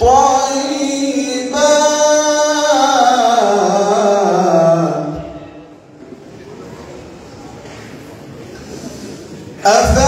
طيبات. أفأ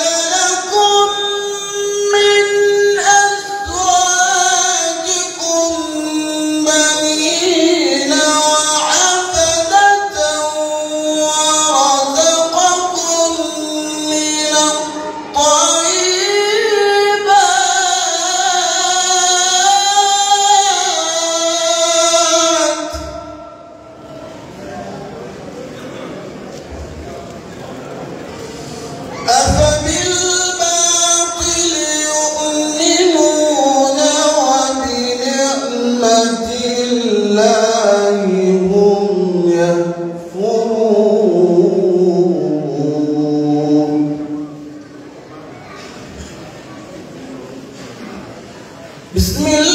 Bismillah.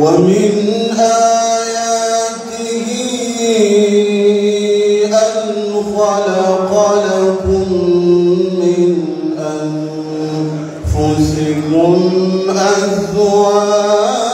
ومن آياته أن خلق لكم من أنفسكم أزواجا